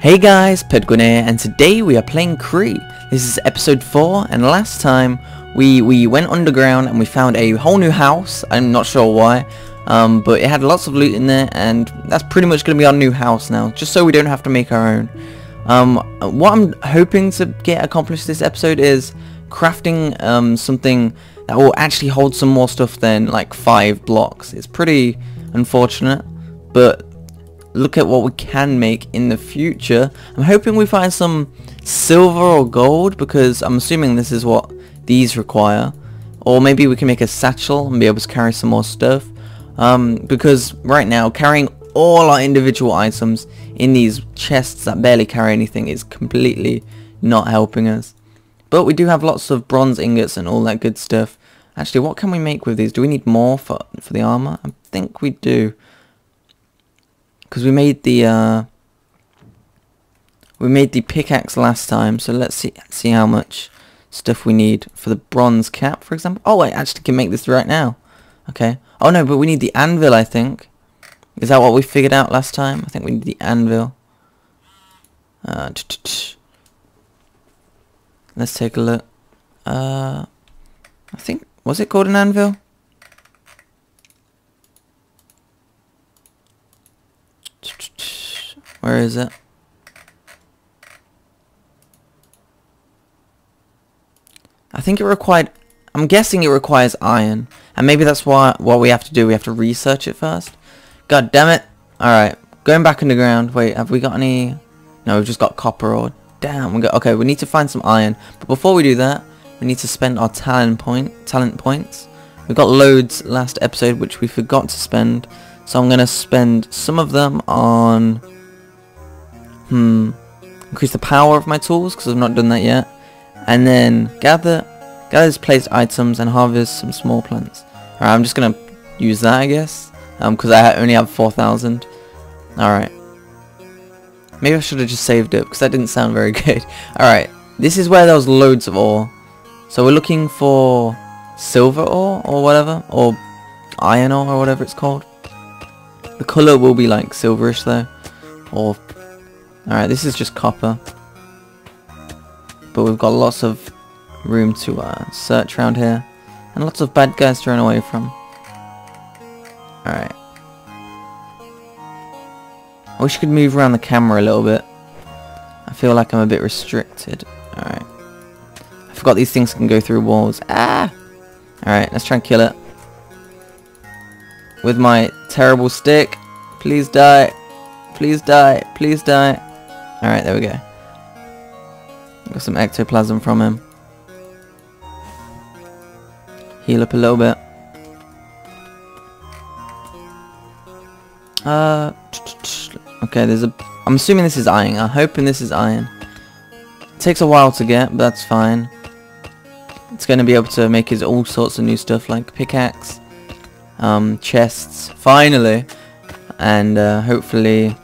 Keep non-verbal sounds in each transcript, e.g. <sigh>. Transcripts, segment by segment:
Hey guys, Pedguin here, and today we are playing Crea. This is episode 4, and last time we, we went underground and we found a whole new house. I'm not sure why, um, but it had lots of loot in there, and that's pretty much going to be our new house now, just so we don't have to make our own. Um, what I'm hoping to get accomplished this episode is crafting um, something that will actually hold some more stuff than like 5 blocks. It's pretty unfortunate, but look at what we can make in the future. I'm hoping we find some silver or gold because I'm assuming this is what these require. Or maybe we can make a satchel and be able to carry some more stuff. Um, because right now carrying all our individual items in these chests that barely carry anything is completely not helping us. But we do have lots of bronze ingots and all that good stuff. Actually, what can we make with these? Do we need more for, for the armor? I think we do because we made the uh, we made the pickaxe last time so let's see see how much stuff we need for the bronze cap for example. Oh I actually can make this right now. Okay. Oh no but we need the anvil I think. Is that what we figured out last time? I think we need the anvil. Uh, let's take a look. Uh, I think was it called an anvil Where is it? I think it required... I'm guessing it requires iron. And maybe that's why what we have to do. We have to research it first. God damn it. Alright. Going back underground. Wait, have we got any... No, we've just got copper ore. Damn. We got... Okay, we need to find some iron. But before we do that, we need to spend our talent point talent points. We got loads last episode, which we forgot to spend. So I'm going to spend some of them on Hmm. Increase the power of my tools, because I've not done that yet. And then gather, gather placed items and harvest some small plants. Alright, I'm just going to use that, I guess. Um, because I only have 4,000. Alright. Maybe I should have just saved it, because that didn't sound very <laughs> good. Alright, this is where there was loads of ore. So we're looking for silver ore, or whatever. Or iron ore, or whatever it's called. The colour will be like silverish though. Or Alright, this is just copper. But we've got lots of room to uh, search around here. And lots of bad guys to run away from. Alright. I wish I could move around the camera a little bit. I feel like I'm a bit restricted. Alright. I forgot these things can go through walls. Ah! Alright, let's try and kill it. With my terrible stick. Please die. Please die. Please die. Alright, there we go. Got some ectoplasm from him. Heal up a little bit. Uh, okay, there's a... I'm assuming this is iron. I'm hoping this is iron. It takes a while to get, but that's fine. It's going to be able to make his all sorts of new stuff, like pickaxe, um, chests, finally, and uh, hopefully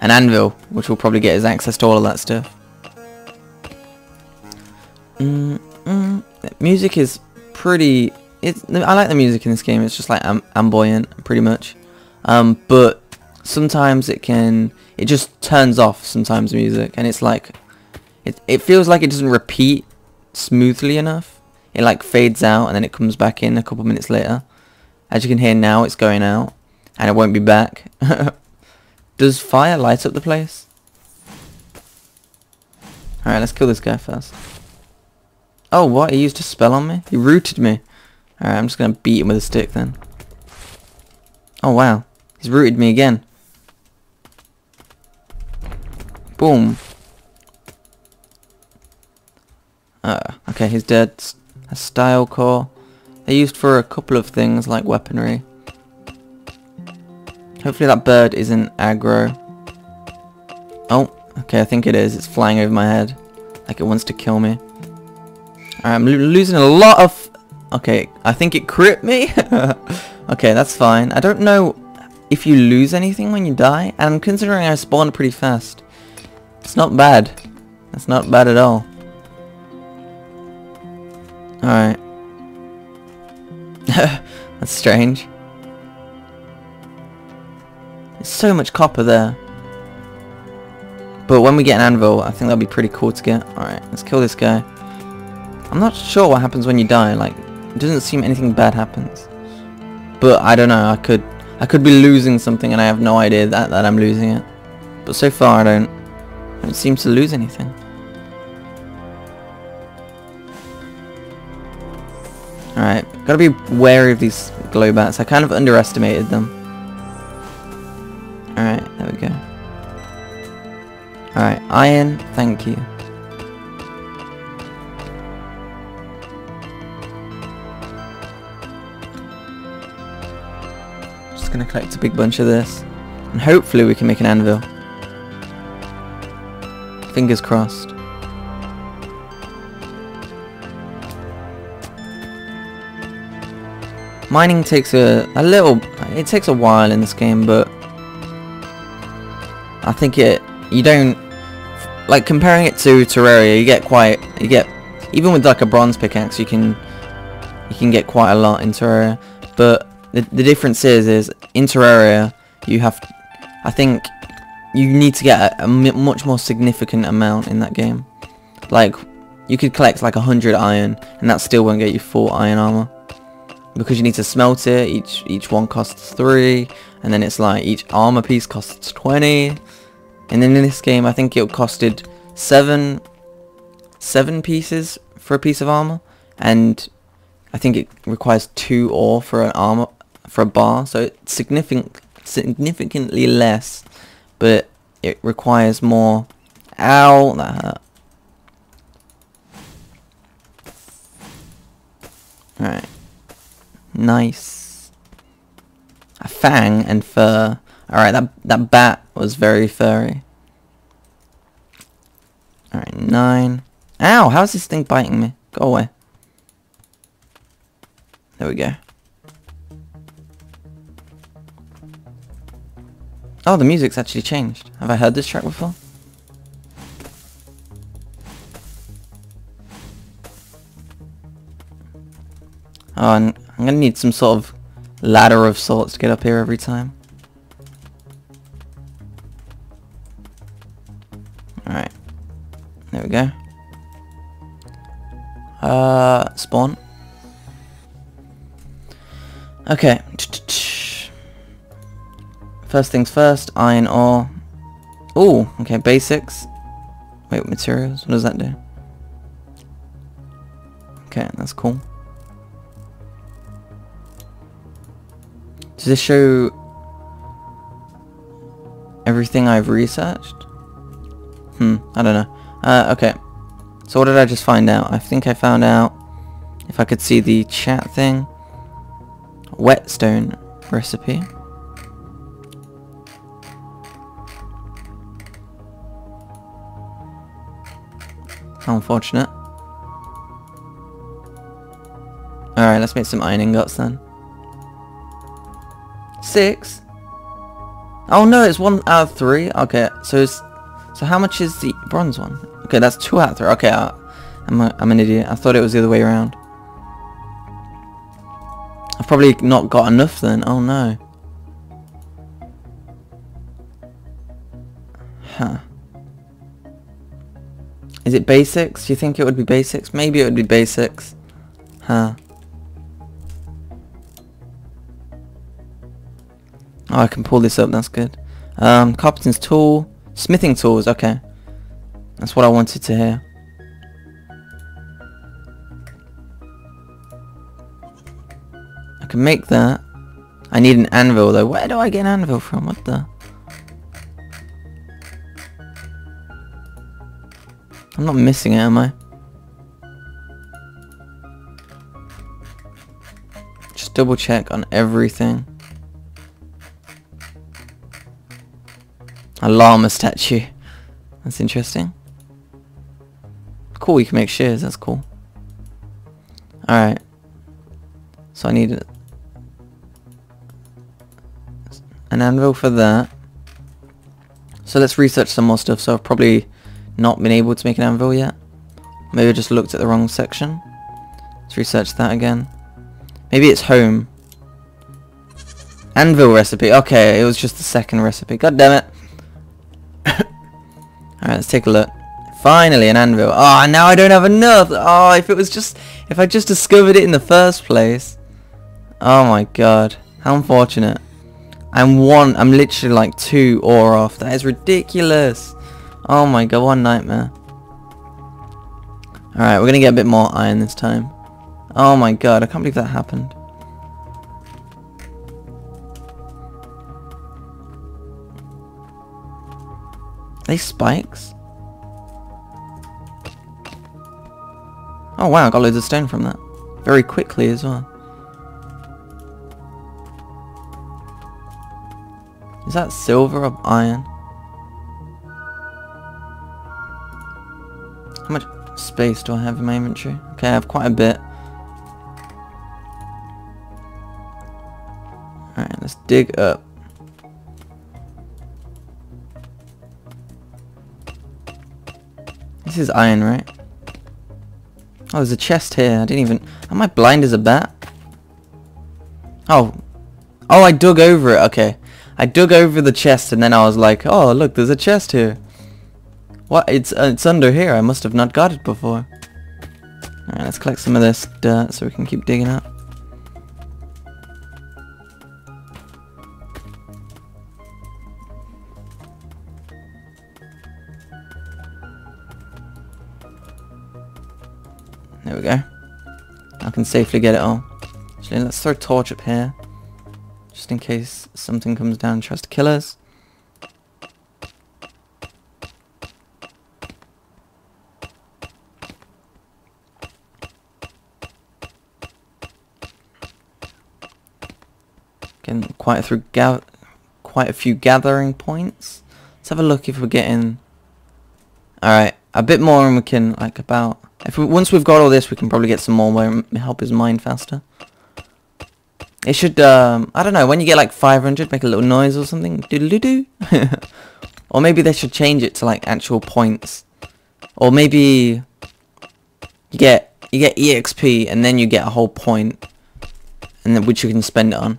an anvil, which will probably get us access to all of that stuff. Mm -mm. Music is pretty... It's, I like the music in this game, it's just like am ambient, pretty much. Um, but sometimes it can... It just turns off sometimes music, and it's like... It, it feels like it doesn't repeat smoothly enough. It like fades out, and then it comes back in a couple minutes later. As you can hear now, it's going out, and it won't be back. <laughs> Does fire light up the place? Alright, let's kill this guy first. Oh, what? He used a spell on me? He rooted me. Alright, I'm just gonna beat him with a stick then. Oh, wow. He's rooted me again. Boom. Uh, okay, he's dead. A style core. They're used for a couple of things like weaponry. Hopefully that bird isn't aggro. Oh, okay, I think it is. It's flying over my head. Like it wants to kill me. I'm losing a lot of... Okay, I think it crit me. <laughs> okay, that's fine. I don't know if you lose anything when you die. And I'm considering I spawned pretty fast. It's not bad. That's not bad at all. Alright. <laughs> that's strange. There's so much copper there. But when we get an anvil, I think that'll be pretty cool to get. Alright, let's kill this guy. I'm not sure what happens when you die. Like, it doesn't seem anything bad happens. But I don't know. I could I could be losing something and I have no idea that, that I'm losing it. But so far I don't, I don't seem to lose anything. Alright, gotta be wary of these glow bats. I kind of underestimated them. Alright, there we go. Alright, iron, thank you. Just gonna collect a big bunch of this. And hopefully we can make an anvil. Fingers crossed. Mining takes a, a little, it takes a while in this game, but I think it, you don't, like comparing it to Terraria, you get quite, you get, even with like a bronze pickaxe, you can, you can get quite a lot in Terraria, but the, the difference is, is in Terraria, you have, I think, you need to get a, a much more significant amount in that game. Like, you could collect like a hundred iron, and that still won't get you full iron armor because you need to smelt it each each one costs three and then it's like each armor piece costs 20 and then in this game I think it costed seven seven pieces for a piece of armor and I think it requires two ore for an armor for a bar so it's significant significantly less but it requires more. Ow that hurt. Right. Nice. A fang and fur. Alright, that, that bat was very furry. Alright, nine. Ow, how's this thing biting me? Go away. There we go. Oh, the music's actually changed. Have I heard this track before? Oh, I'm gonna need some sort of ladder of sorts to get up here every time. Alright. There we go. Uh, spawn. Okay. First things first, iron ore. Oh, okay, basics. Wait, materials? What does that do? Okay, that's cool. Does this show everything I've researched? Hmm, I don't know. Uh, okay. So what did I just find out? I think I found out if I could see the chat thing. Whetstone recipe. Unfortunate. Alright, let's make some iron ingots then. Six? Oh no, it's one out of three. Okay, so it's so how much is the bronze one? Okay, that's two out of three. Okay, I, I'm a, I'm an idiot. I thought it was the other way around. I've probably not got enough then. Oh no. Huh. Is it basics? Do you think it would be basics? Maybe it would be basics. Huh. Oh, I can pull this up, that's good. Um, carpenter's tool. Smithing tools, okay. That's what I wanted to hear. I can make that. I need an anvil though. Where do I get an anvil from? What the? I'm not missing it, am I? Just double check on everything. A llama statue. That's interesting. Cool, you can make shears, that's cool. Alright. So I need an anvil for that. So let's research some more stuff. So I've probably not been able to make an anvil yet. Maybe I just looked at the wrong section. Let's research that again. Maybe it's home. Anvil recipe. Okay, it was just the second recipe. God damn it. Alright, let's take a look. Finally, an anvil. Oh, now I don't have enough. Ah, oh, if it was just... If I just discovered it in the first place. Oh my god. How unfortunate. I'm one... I'm literally like two ore off. That is ridiculous. Oh my god, one nightmare. Alright, we're gonna get a bit more iron this time. Oh my god, I can't believe that happened. They spikes? Oh wow, I got loads of stone from that. Very quickly as well. Is that silver or iron? How much space do I have in my inventory? Okay, I have quite a bit. Alright, let's dig up. This is iron, right? Oh, there's a chest here. I didn't even... Am I blind as a bat? Oh. Oh, I dug over it. Okay. I dug over the chest and then I was like, oh, look, there's a chest here. What? It's uh, it's under here. I must have not got it before. Alright, let's collect some of this dirt so we can keep digging up. There we go. I can safely get it all. Actually, let's throw torch up here. Just in case something comes down and tries to kill us. Getting quite a, through quite a few gathering points. Let's have a look if we're getting... Alright, a bit more and we can, like, about if we, once we've got all this, we can probably get some more where help his mind faster. It should, um, I don't know, when you get like 500, make a little noise or something. Doodle-doo-doo. <laughs> or maybe they should change it to like actual points. Or maybe you get you get EXP and then you get a whole point and then which you can spend it on.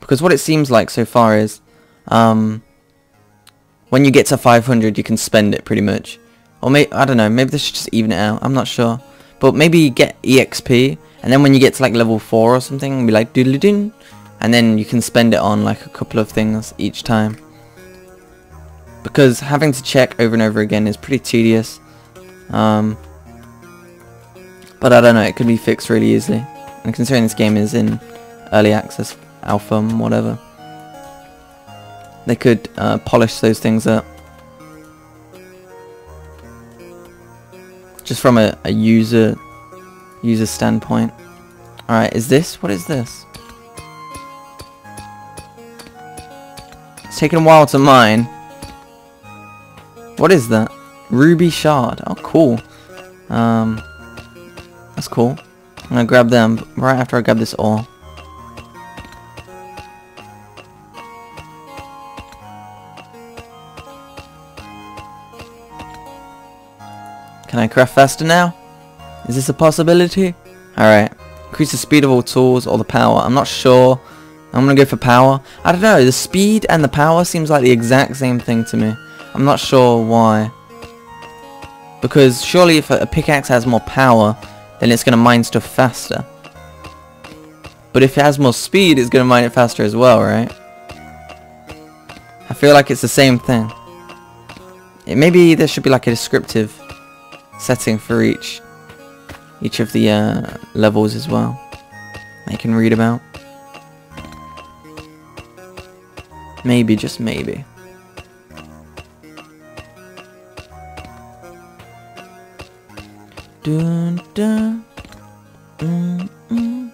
Because what it seems like so far is um, when you get to 500 you can spend it pretty much. Or maybe, I don't know, maybe they should just even it out. I'm not sure. But maybe you get EXP, and then when you get to like level 4 or something, be like doodly doo and then you can spend it on like a couple of things each time. Because having to check over and over again is pretty tedious. Um, but I don't know, it could be fixed really easily. And considering this game is in early access, alpha, whatever, they could uh, polish those things up. Just from a, a user user standpoint. Alright, is this? What is this? It's taking a while to mine. What is that? Ruby shard. Oh, cool. Um, that's cool. I'm gonna grab them right after I grab this ore. Can I craft faster now? Is this a possibility? Alright. Increase the speed of all tools or the power. I'm not sure. I'm gonna go for power. I don't know. The speed and the power seems like the exact same thing to me. I'm not sure why. Because surely if a pickaxe has more power, then it's gonna mine stuff faster. But if it has more speed, it's gonna mine it faster as well, right? I feel like it's the same thing. It, maybe there should be like a descriptive setting for each each of the uh, levels as well I can read about. Maybe, just maybe. Dun, dun, mm, mm.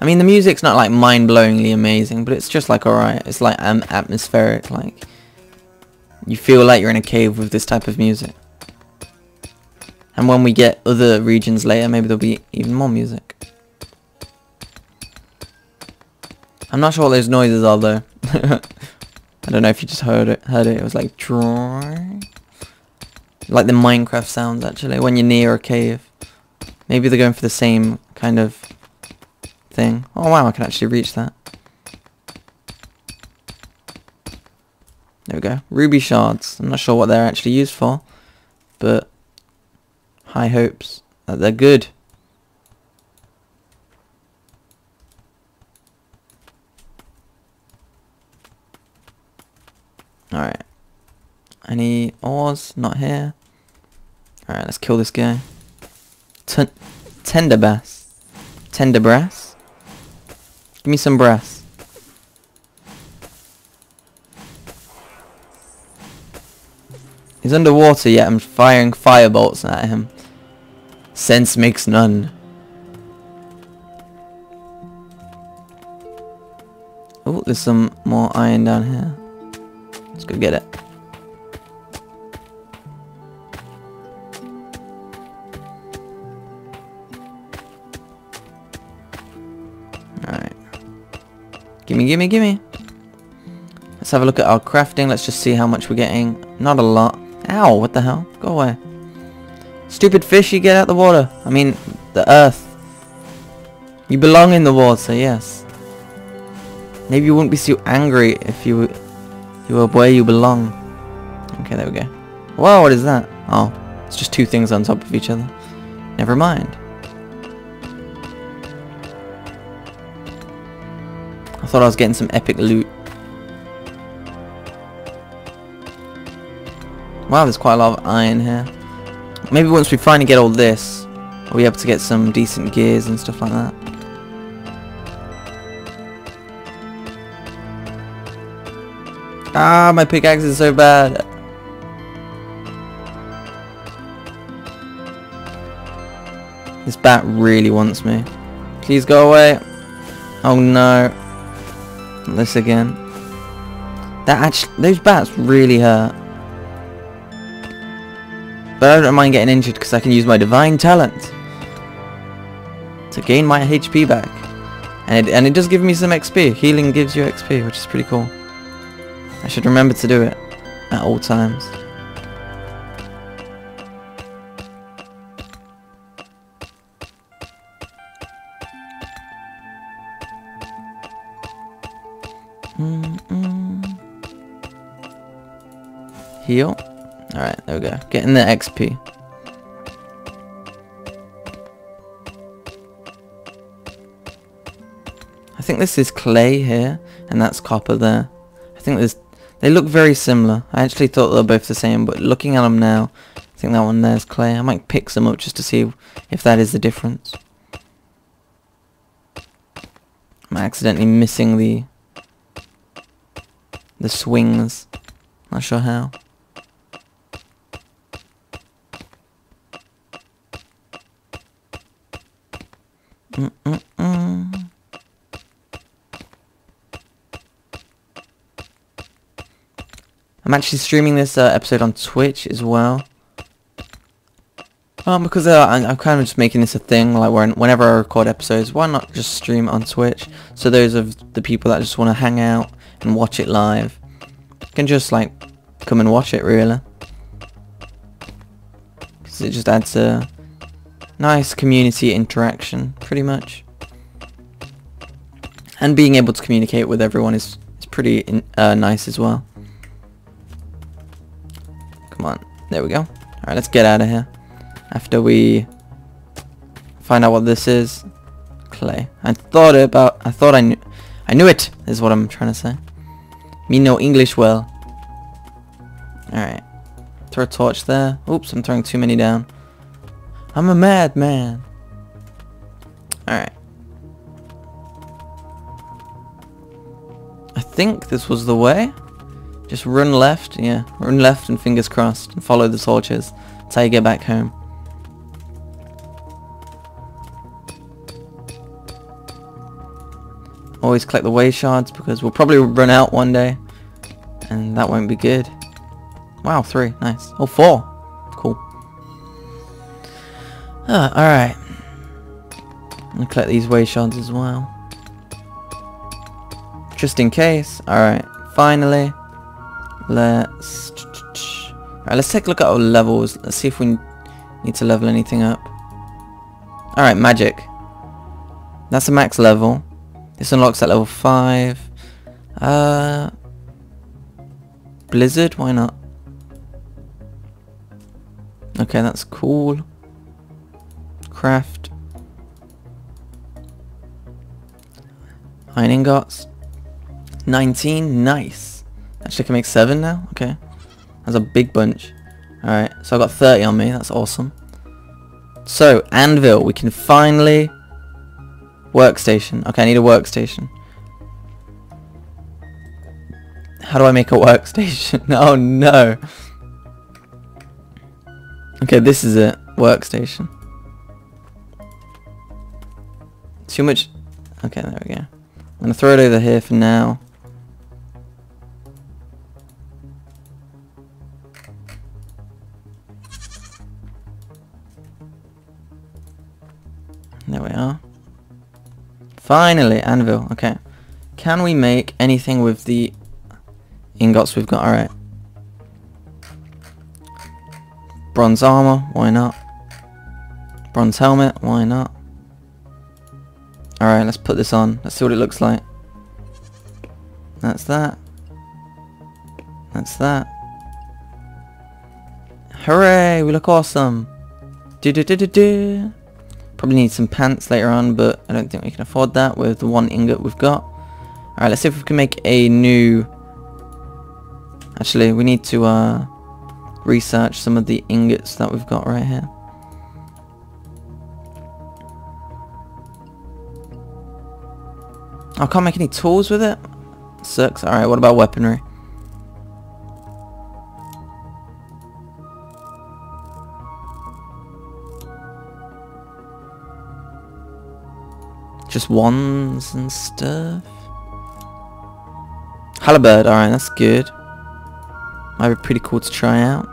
I mean, the music's not like mind-blowingly amazing, but it's just like alright. It's like um, atmospheric, like you feel like you're in a cave with this type of music. And when we get other regions later, maybe there'll be even more music. I'm not sure what those noises are though. <laughs> I don't know if you just heard it. Heard it. It was like like the Minecraft sounds actually when you're near a cave. Maybe they're going for the same kind of thing. Oh wow, I can actually reach that. There we go. Ruby shards. I'm not sure what they're actually used for, but high hopes that they're good. Alright. Any ores? Not here. Alright, let's kill this guy. T tender bass. Tender brass? Give me some brass. Underwater yet I'm firing firebolts at him. Sense makes none. Oh, there's some more iron down here. Let's go get it. Alright. Gimme, gimme, gimme. Let's have a look at our crafting. Let's just see how much we're getting. Not a lot. Ow, what the hell? Go away. Stupid fish, you get out the water. I mean, the earth. You belong in the water, yes. Maybe you wouldn't be so angry if you, you were where you belong. Okay, there we go. Whoa, what is that? Oh, it's just two things on top of each other. Never mind. I thought I was getting some epic loot. Wow, there's quite a lot of iron here. Maybe once we finally get all this, we'll be able to get some decent gears and stuff like that. Ah, my pickaxe is so bad. This bat really wants me. Please go away. Oh no. This again. That actually, those bats really hurt. But I don't mind getting injured because I can use my divine talent to gain my HP back. And it, and it does give me some XP. Healing gives you XP, which is pretty cool. I should remember to do it at all times. Mm -mm. Heal. Alright, there we go. Getting the XP. I think this is clay here, and that's copper there. I think there's... They look very similar. I actually thought they were both the same, but looking at them now, I think that one there's clay. I might pick some up just to see if that is the difference. I'm accidentally missing the... the swings. Not sure how. Mm -mm -mm. I'm actually streaming this uh, episode on Twitch as well. Um, because uh, I'm, kind of just making this a thing, like when, whenever I record episodes, why not just stream on Twitch? So those of the people that just want to hang out and watch it live can just like come and watch it really. Because it just adds a nice community interaction, pretty much. And being able to communicate with everyone is, is pretty in, uh, nice as well. Come on, there we go. Alright, let's get out of here. After we find out what this is. Clay. I thought about, I thought I knew, I knew it, is what I'm trying to say. Me know English well. Alright. Throw a torch there. Oops, I'm throwing too many down. I'm a madman. Alright. I think this was the way. Just run left, yeah. Run left and fingers crossed and follow the torches. That's how you get back home. Always collect the way shards because we'll probably run out one day. And that won't be good. Wow, three. Nice. Oh, four. Ah, alright. I'm gonna collect these way shards as well. Just in case. Alright, finally. Let's... Alright, let's take a look at our levels. Let's see if we need to level anything up. Alright, magic. That's the max level. This unlocks at level 5. Uh, Blizzard, why not? Okay, that's cool. Craft. Iron ingots. 19, nice. Actually, I can make 7 now? Okay. That's a big bunch. Alright, so I've got 30 on me, that's awesome. So, anvil, we can finally... Workstation. Okay, I need a workstation. How do I make a <laughs> workstation? <laughs> oh no. Okay, this is it. Workstation. Too much... Okay, there we go. I'm to throw it over here for now. There we are. Finally, anvil. Okay. Can we make anything with the ingots we've got? Alright. Bronze armor, why not? Bronze helmet, why not? Alright, let's put this on. Let's see what it looks like. That's that. That's that. Hooray, we look awesome. Do do do do do. Probably need some pants later on, but I don't think we can afford that with the one ingot we've got. Alright, let's see if we can make a new... Actually, we need to uh, research some of the ingots that we've got right here. I can't make any tools with it? Sucks. Alright, what about weaponry? Just wands and stuff. Halberd, alright, that's good. Might be pretty cool to try out.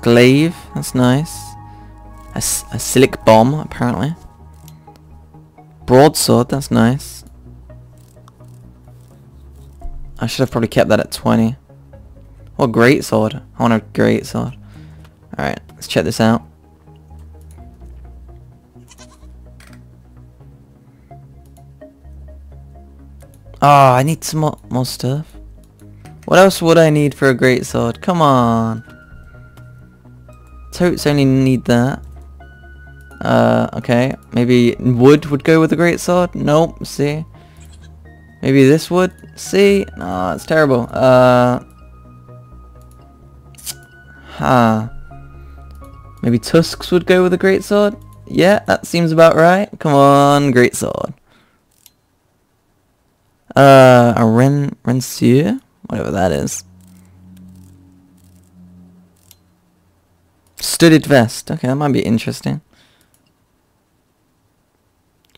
Glaive, that's nice. A, a silic bomb, apparently. Broadsword, that's nice. I should have probably kept that at 20. Or great sword. I want a great sword. Alright, let's check this out. Ah, oh, I need some more, more stuff. What else would I need for a great sword? Come on. Totes only need that. Uh, okay. Maybe wood would go with a great sword? Nope, see? Maybe this would? See? No, it's terrible. Uh... Huh. Maybe tusks would go with a great sword? Yeah, that seems about right. Come on, great sword. Uh, a Ren Rensier? Whatever that is. Studded vest. Okay, that might be interesting.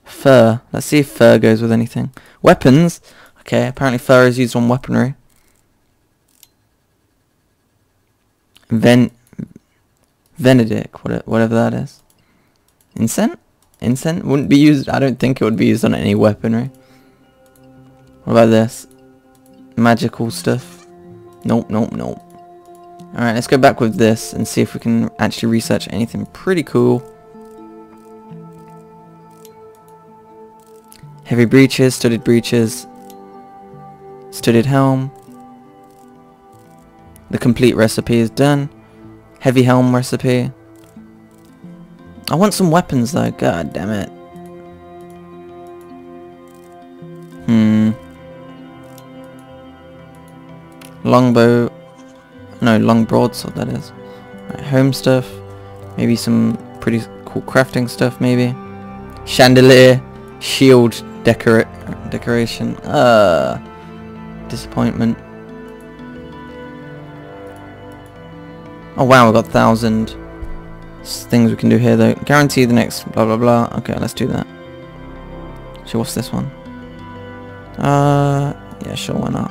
Fur. Let's see if fur goes with anything. Weapons. Okay, apparently fur is used on weaponry. Ven... Venedic, whatever that is. Incense? Incense wouldn't be used, I don't think it would be used on any weaponry. What about this? Magical stuff? Nope, nope, nope. Alright, let's go back with this and see if we can actually research anything pretty cool. Heavy breeches, studded breeches, studded helm. The complete recipe is done. Heavy helm recipe. I want some weapons though, god damn it. Hmm. Longbow. No, long broadsword that is. Right, home stuff. Maybe some pretty cool crafting stuff maybe. Chandelier. Shield decora decoration. Uh, disappointment. Oh wow, we got thousand things we can do here though. Guarantee the next blah blah blah. Okay, let's do that. So what's this one? Uh, yeah, sure, why not?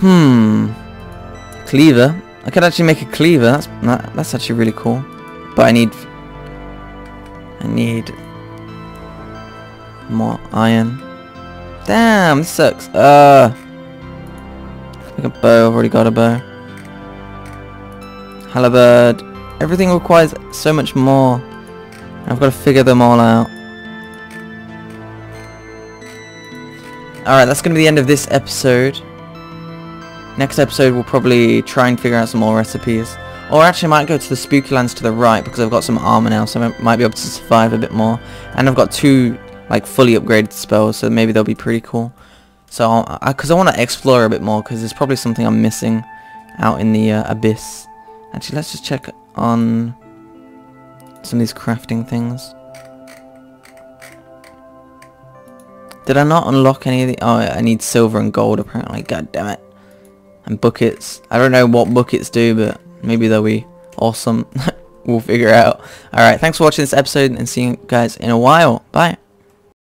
Hmm. Cleaver. I could actually make a cleaver. That's that, that's actually really cool. But I need I need more iron. Damn, this sucks. Uh like a bow, I've already got a bow. Halberd. Everything requires so much more. I've got to figure them all out. Alright, that's going to be the end of this episode. Next episode we'll probably try and figure out some more recipes. Or actually I might go to the spooky lands to the right because I've got some armor now so I might be able to survive a bit more. And I've got two like fully upgraded spells so maybe they'll be pretty cool. So, because I, I want to explore a bit more because there's probably something I'm missing out in the uh, abyss. Actually, let's just check on some of these crafting things. Did I not unlock any of the... Oh, I need silver and gold apparently. God damn it. And buckets. I don't know what buckets do, but maybe they'll be awesome. <laughs> we'll figure out. Alright, thanks for watching this episode and see you guys in a while. Bye.